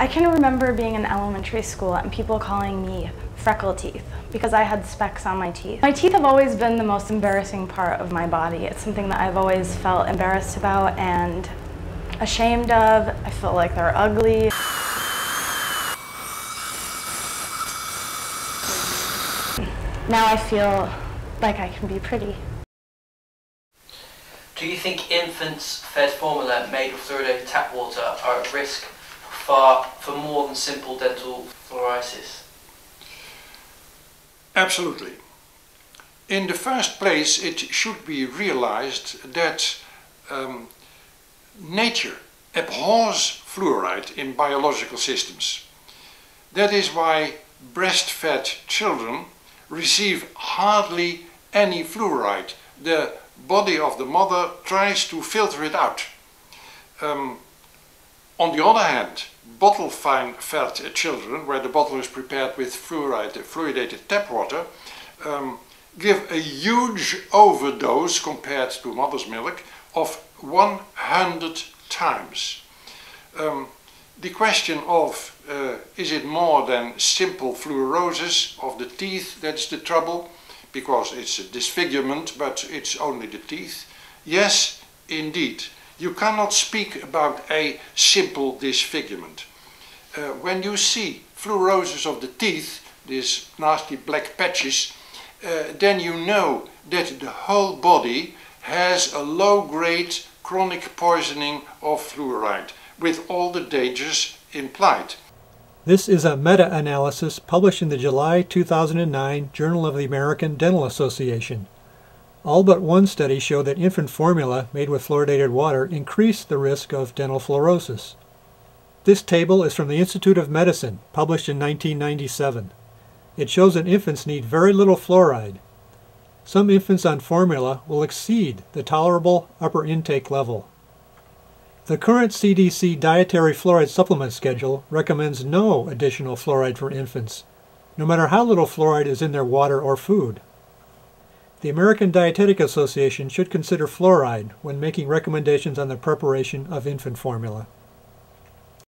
I can remember being in elementary school and people calling me freckle teeth because I had specks on my teeth. My teeth have always been the most embarrassing part of my body. It's something that I've always felt embarrassed about and ashamed of. I feel like they're ugly. Now I feel like I can be pretty. Do you think infants fed formula made with fluoridated tap water are at risk for, for more than simple dental fluorosis? Absolutely. In the first place, it should be realized that um, nature abhors fluoride in biological systems. That is why breastfed children receive hardly any fluoride. The body of the mother tries to filter it out. Um, on the other hand, bottle fed children, where the bottle is prepared with fluoride, fluoridated tap water, um, give a huge overdose compared to mother's milk of 100 times. Um, the question of uh, is it more than simple fluorosis of the teeth that's the trouble? Because it's a disfigurement but it's only the teeth. Yes indeed you cannot speak about a simple disfigurement. Uh, when you see fluorosis of the teeth, these nasty black patches, uh, then you know that the whole body has a low-grade chronic poisoning of fluoride with all the dangers implied. This is a meta-analysis published in the July 2009 Journal of the American Dental Association. All but one study showed that infant formula made with fluoridated water increased the risk of dental fluorosis. This table is from the Institute of Medicine, published in 1997. It shows that infants need very little fluoride. Some infants on formula will exceed the tolerable upper intake level. The current CDC dietary fluoride supplement schedule recommends no additional fluoride for infants, no matter how little fluoride is in their water or food. The American Dietetic Association should consider fluoride when making recommendations on the preparation of infant formula.